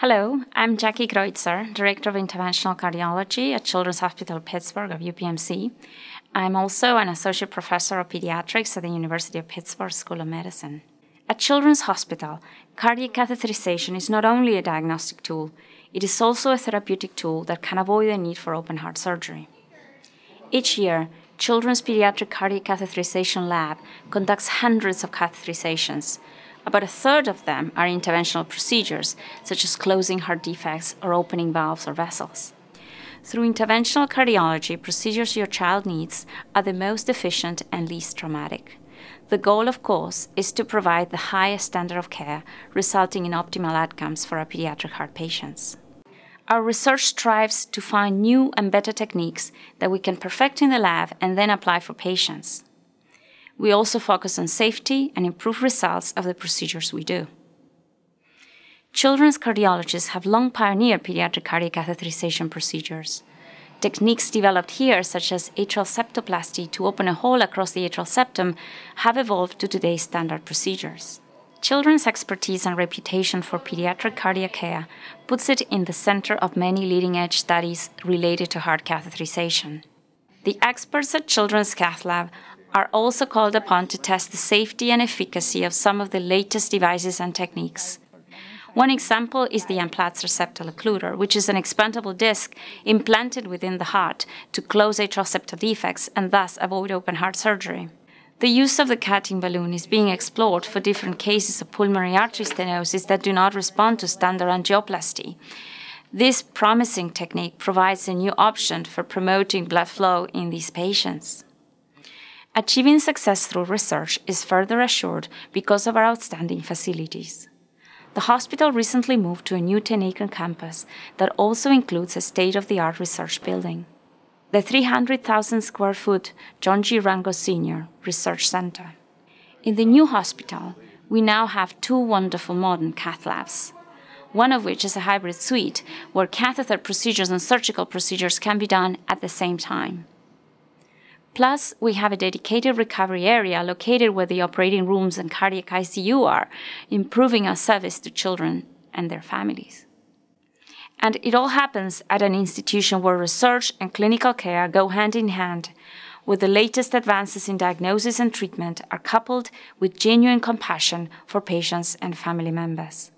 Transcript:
Hello, I'm Jackie Kreutzer, Director of Interventional Cardiology at Children's Hospital Pittsburgh of UPMC. I'm also an Associate Professor of Pediatrics at the University of Pittsburgh School of Medicine. At Children's Hospital, cardiac catheterization is not only a diagnostic tool, it is also a therapeutic tool that can avoid the need for open heart surgery. Each year, Children's Pediatric Cardiac Catheterization Lab conducts hundreds of catheterizations, about a third of them are interventional procedures, such as closing heart defects or opening valves or vessels. Through interventional cardiology, procedures your child needs are the most efficient and least traumatic. The goal, of course, is to provide the highest standard of care, resulting in optimal outcomes for our pediatric heart patients. Our research strives to find new and better techniques that we can perfect in the lab and then apply for patients. We also focus on safety and improve results of the procedures we do. Children's cardiologists have long pioneered pediatric cardiac catheterization procedures. Techniques developed here, such as atrial septoplasty to open a hole across the atrial septum, have evolved to today's standard procedures. Children's expertise and reputation for pediatric cardiac care puts it in the center of many leading edge studies related to heart catheterization. The experts at Children's Cath Lab are also called upon to test the safety and efficacy of some of the latest devices and techniques. One example is the Amplatzer septal occluder, which is an expandable disc implanted within the heart to close atrial septal defects and thus avoid open heart surgery. The use of the cutting balloon is being explored for different cases of pulmonary artery stenosis that do not respond to standard angioplasty. This promising technique provides a new option for promoting blood flow in these patients. Achieving success through research is further assured because of our outstanding facilities. The hospital recently moved to a new 10 acre campus that also includes a state of the art research building. The 300,000 square foot John G. Rangos Sr. Research Center. In the new hospital, we now have two wonderful modern cath labs, one of which is a hybrid suite where catheter procedures and surgical procedures can be done at the same time. Plus, we have a dedicated recovery area located where the operating rooms and cardiac ICU are, improving our service to children and their families. And it all happens at an institution where research and clinical care go hand in hand, where the latest advances in diagnosis and treatment are coupled with genuine compassion for patients and family members.